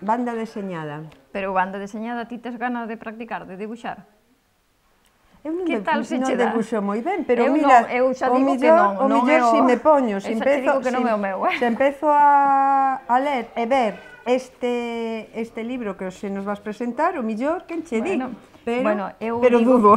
Banda deseñada. Pero banda deseñada, ti tes ganas de practicar, de debuxar? Eu non, que tal se non debuxo moi ben, pero eu mira, non, eu xa o digo millor, que non, o non millor o... si me poño, se si empezo, que non si, é o meu, eh? se empezo a, a ler e ver este, este libro que se nos vas presentar, o millor que enche bueno, di. Pero, bueno, eu pero digo, dudo.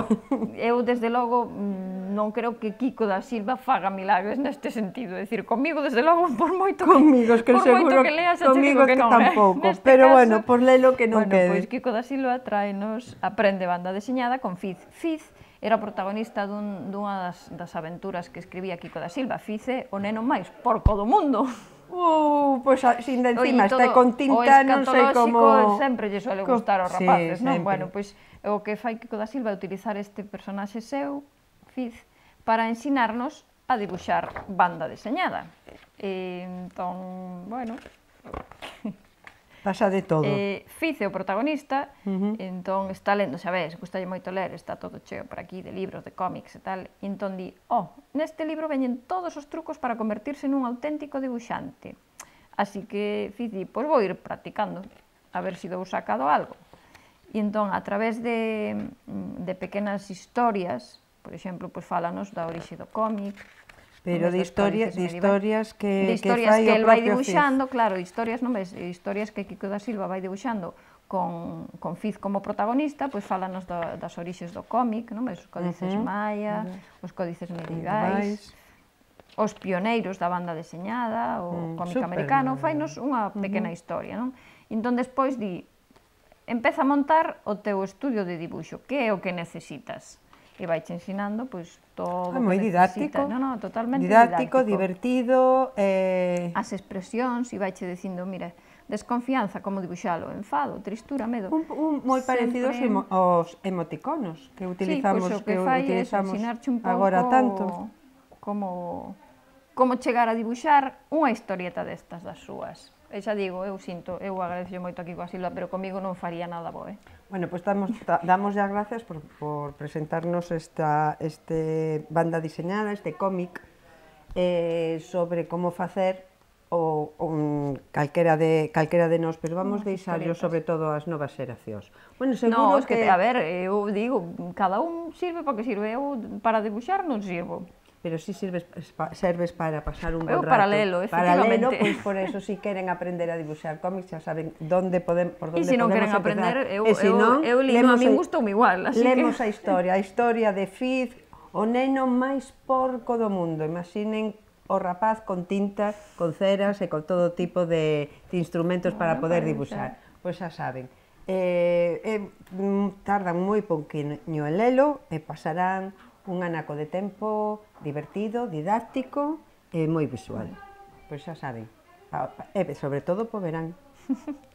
Eu desde logo mm, non creo que Kiko da Silva faga milagres neste sentido. É dicir, comigo, desde logo, por moito que, comigo, que por seguro, moito que leas, comigo que, que non, eh, tampouco. Eh? Neste pero caso, bueno, por lelo que non bueno, quede. Pois Kiko da Silva traenos Aprende banda deseñada con Fiz. Fiz era protagonista dun, dunha das, das aventuras que escribía Kiko da Silva. Fice o neno máis porco do mundo. Uh, pois pues, sin de encima, está con tinta, non sei como... sempre lle suele gustar aos rapaces, sí, non? Bueno, pois o que fai Kiko da Silva é utilizar este personaxe seu Fiz para ensinarnos a dibuxar banda deseñada. E, entón, bueno... Pasa de todo. Eh, fice o protagonista, uh -huh. entón está lendo, xa ves, gustalle moito ler, está todo cheo por aquí de libros, de cómics e tal, e entón di, oh, neste libro veñen todos os trucos para convertirse nun auténtico dibuxante. Así que Fici, pois vou ir practicando, a ver se si dou sacado algo. E entón, a través de, mm, de pequenas historias, Por exemplo, pois fálanos da orixe do cómic, Pero de, historia, de historias que, de historias que, que, el vai dibuixando, claro, historias, non ves, historias que Kiko da Silva vai dibuixando con, con Fiz como protagonista, pois fálanos do, das orixes do cómic, non? Os códices uh -huh. maia, uh -huh. os códices medievais, os pioneiros da banda deseñada, o mm, cómic americano, eh, fainos unha pequena uh -huh. historia, non? Entón despois di, empeza a montar o teu estudio de dibuixo, que é o que necesitas? e vai ensinando pois todo ah, moi didáctico. No, no, totalmente didáctico, didáctico. divertido, eh as expresións e vaiche dicindo, mira, desconfianza, como dibuixalo enfado, tristura, medo. Un, un moi parecido Sempre... emo, emoticonos que utilizamos sí, pois, que, que fai utilizamos es un pouco agora tanto como como chegar a dibuixar unha historieta destas das súas e xa digo, eu sinto, eu agradecio moito aquí coa Silva, pero comigo non faría nada bo, eh? Bueno, pois pues damos, damos as gracias por, por presentarnos esta este banda diseñada, este cómic, eh, sobre como facer o un, mm, calquera de calquera de nós, pero vamos deixarlo sobre todo ás novas xeracións. Bueno, seguro no, es que, que a ver, eu digo, cada un sirve para que sirve, eu para debuxar non sirvo pero si sí sirves serves para pasar un buen rato. paralelo, Paralelo, pois por eso si queren aprender a dibuixar cómics, xa saben onde podem, por onde podemos E se non queren aprender, eu, e, si eu, non, eu, eu li, a min gustoume igual. Así lemos que... a historia, a historia de Fiz, o neno máis porco do mundo. Imaginen o rapaz con tintas, con ceras e con todo tipo de, de instrumentos bueno, para ah, poder dibuxar. Pois xa saben. Eh, eh, mm, tardan moi pouquinho en lelo e pasarán un anaco de tempo divertido, didáctico e moi visual. Pois xa saben. E sobre todo po verán.